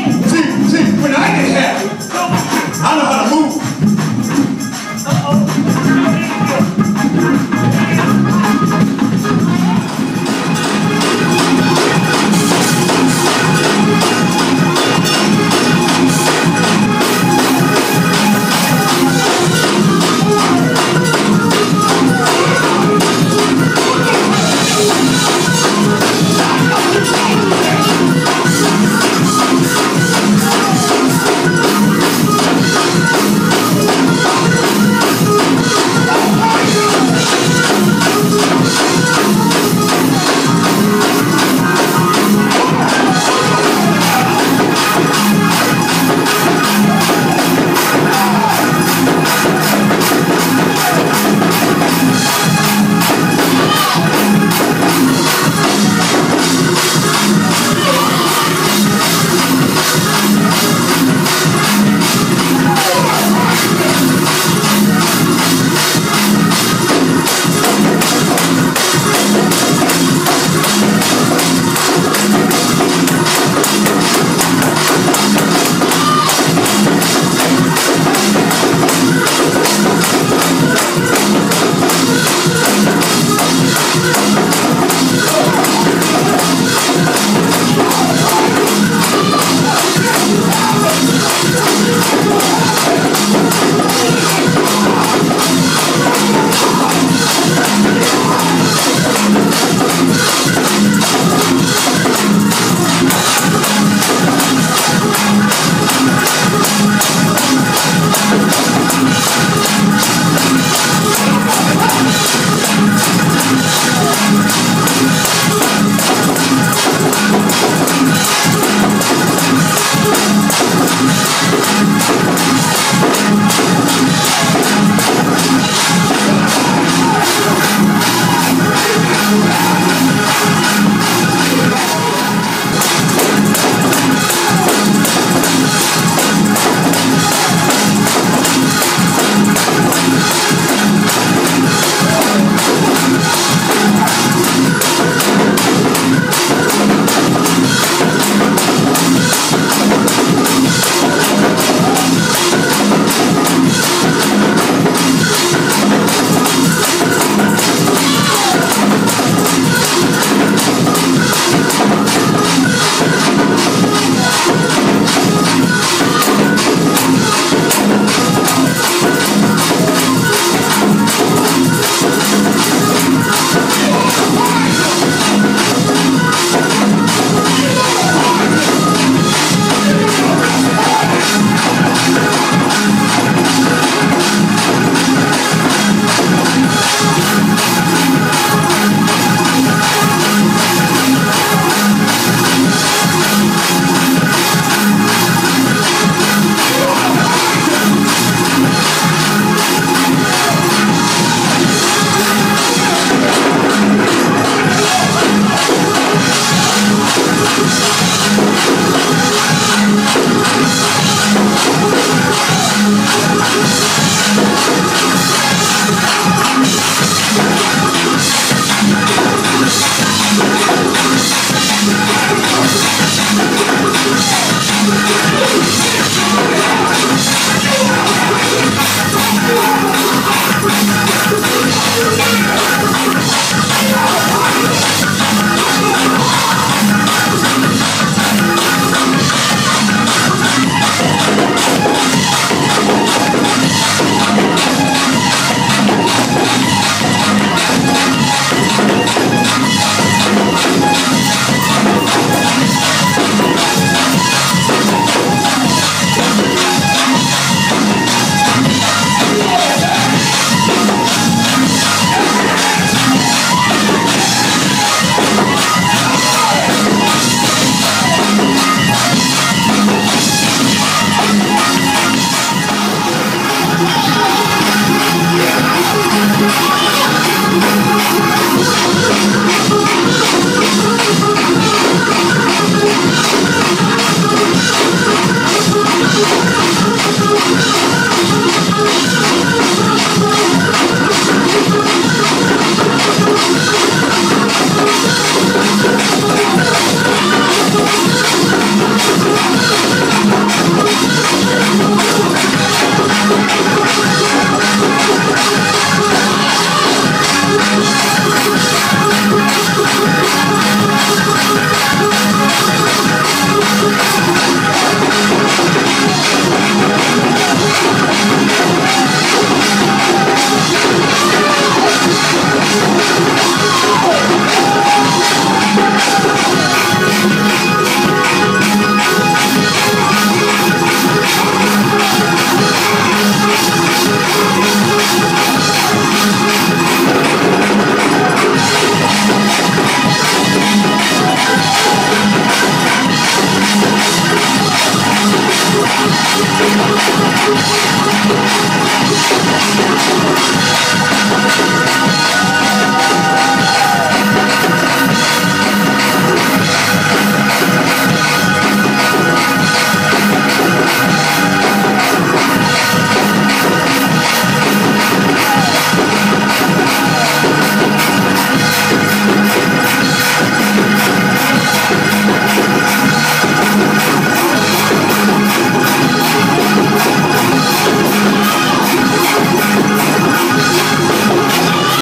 See, see, when I get happy, I know how to move Thank you.